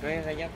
Gracias.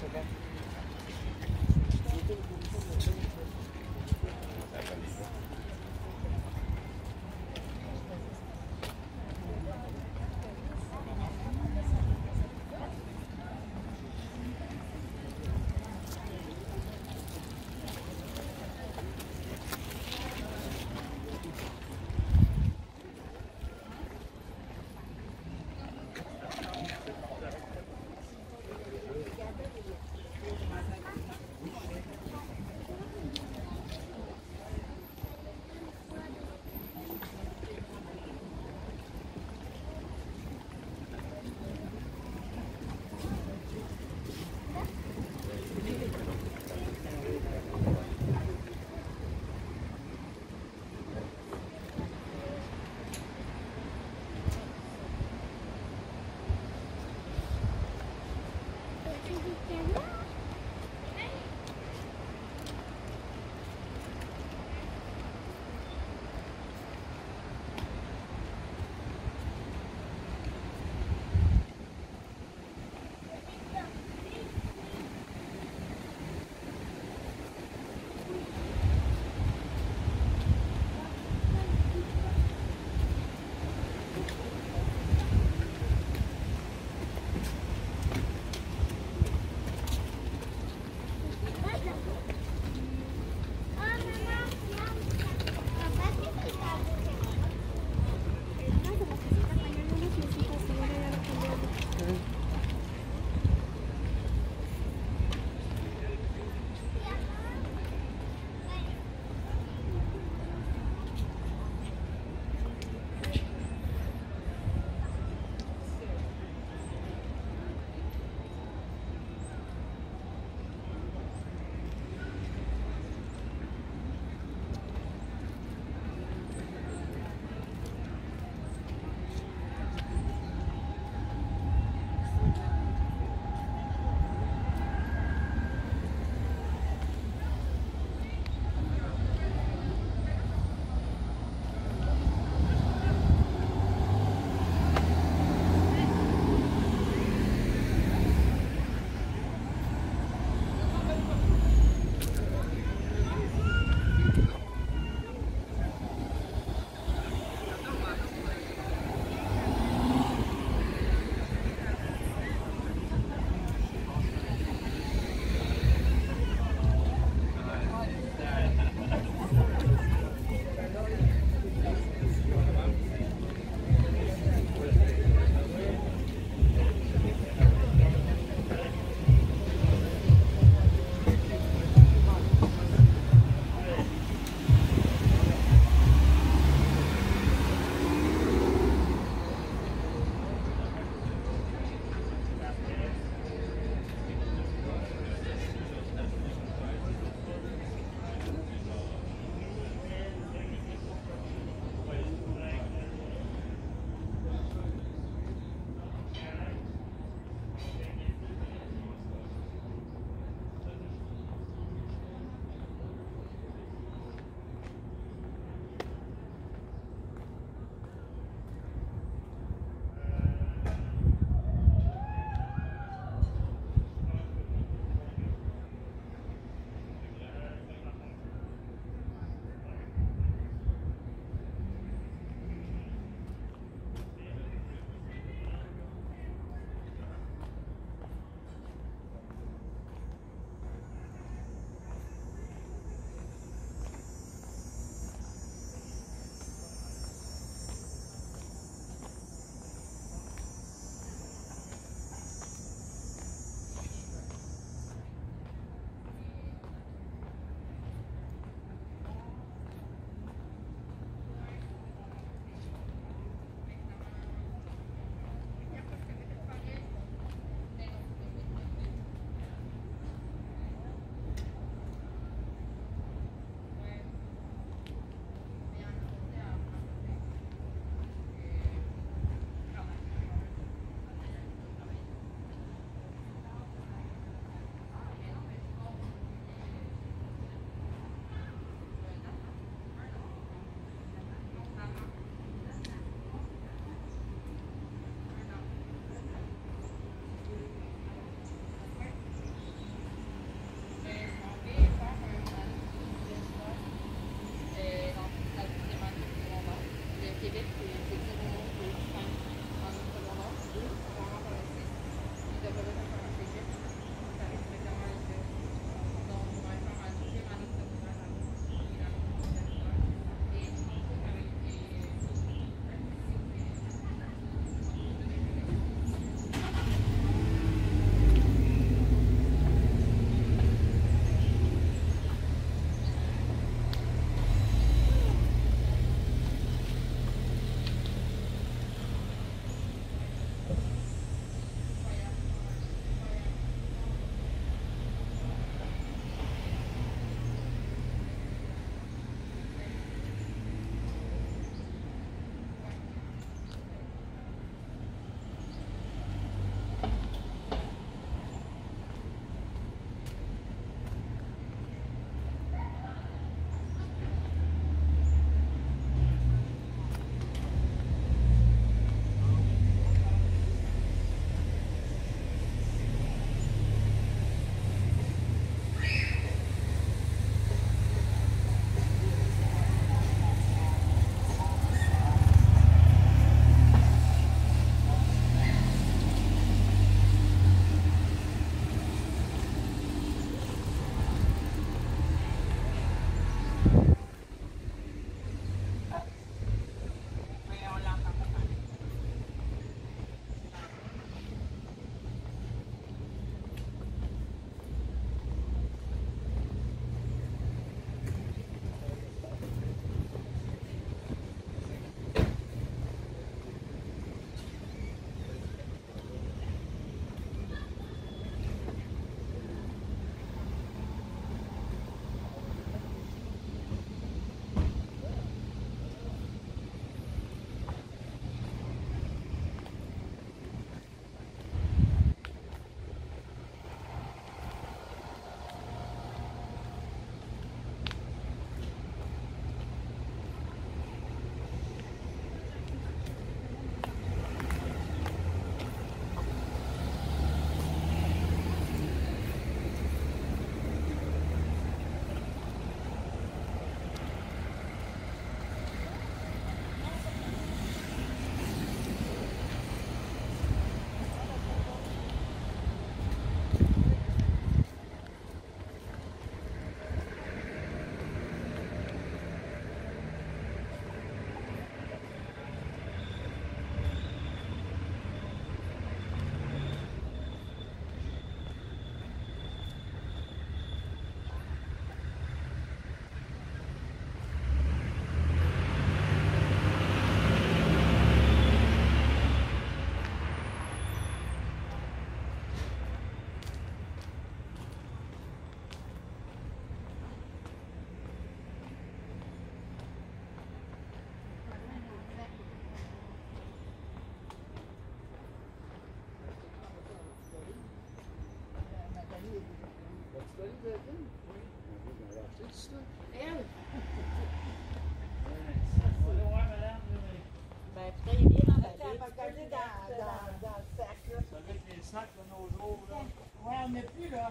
N'est plus, là.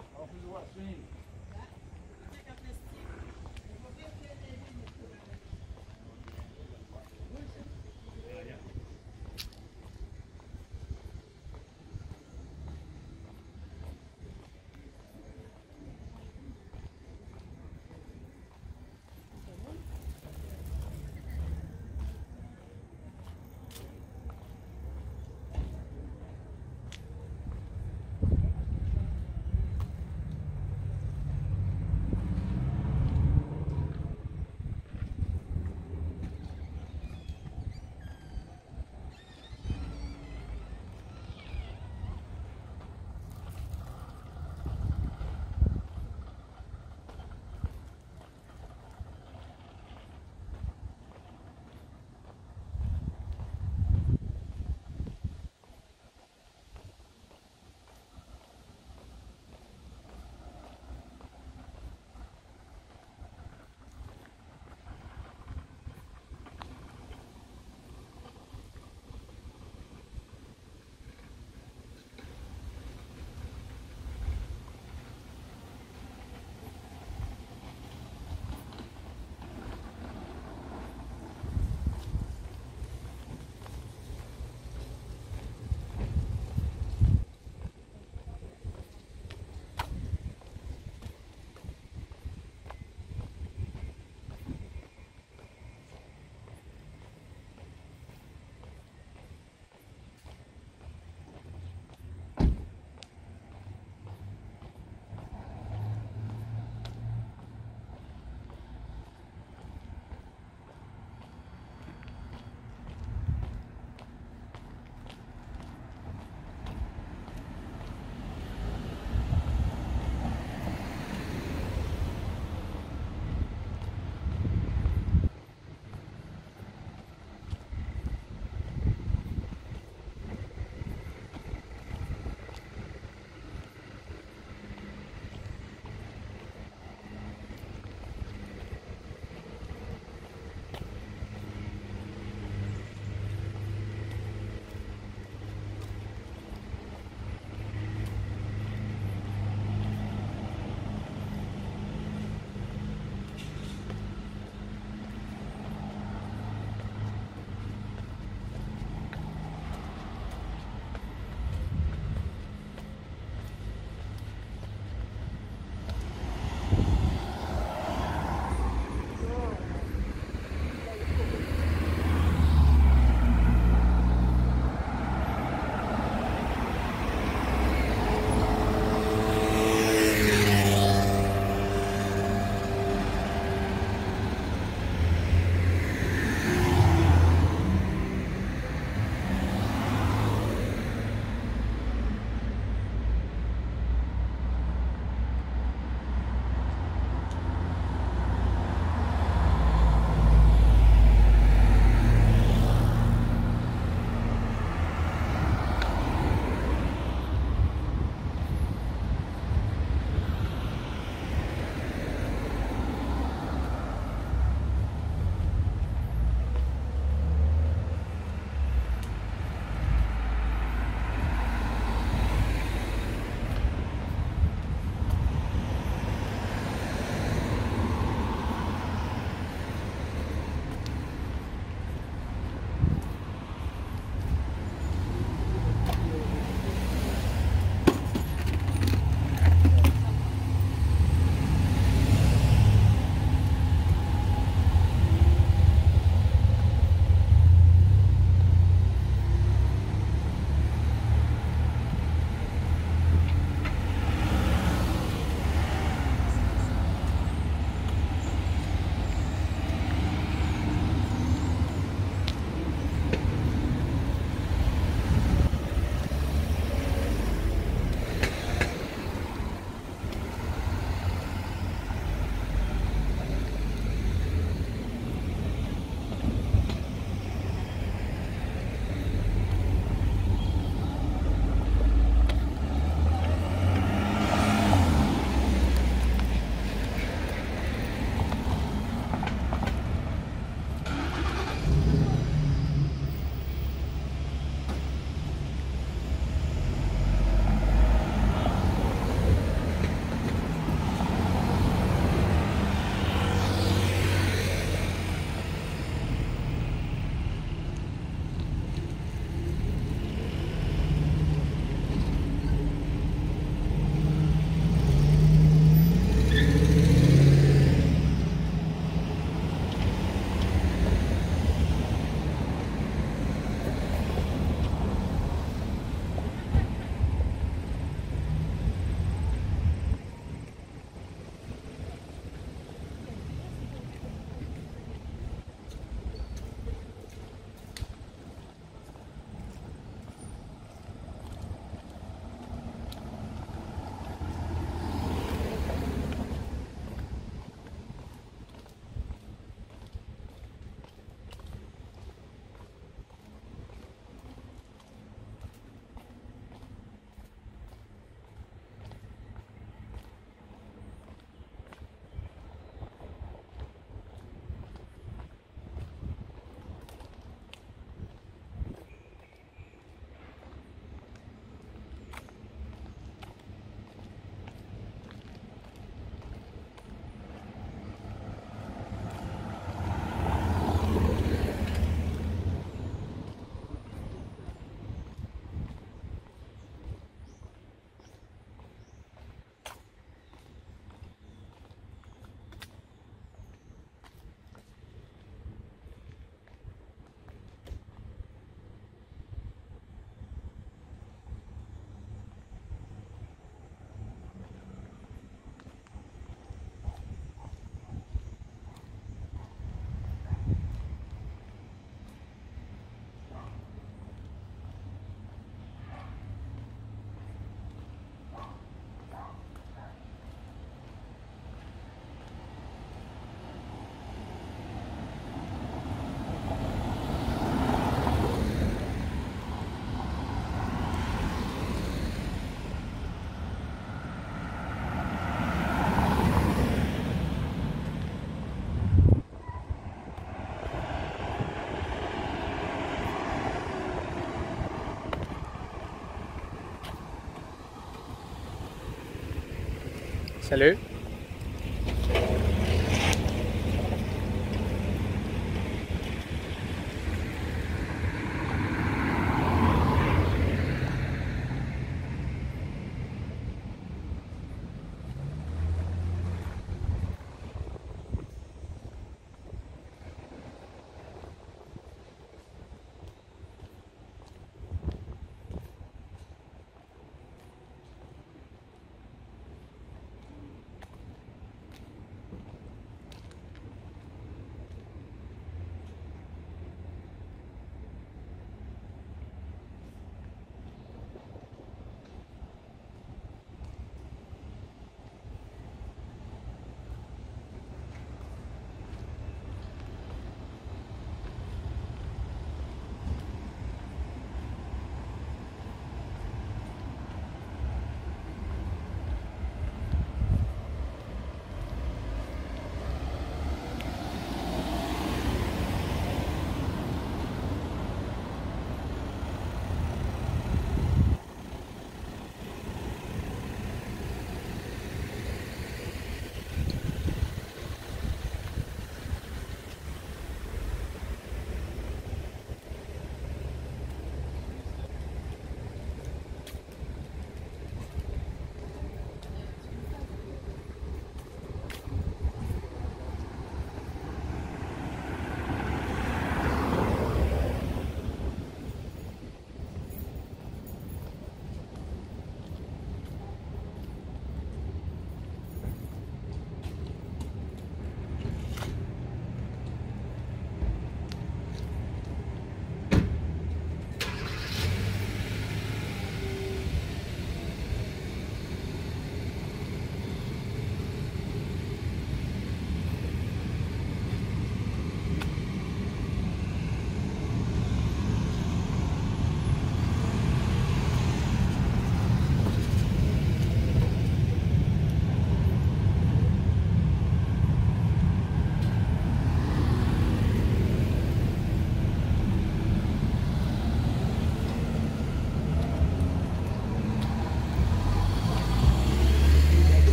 Salut.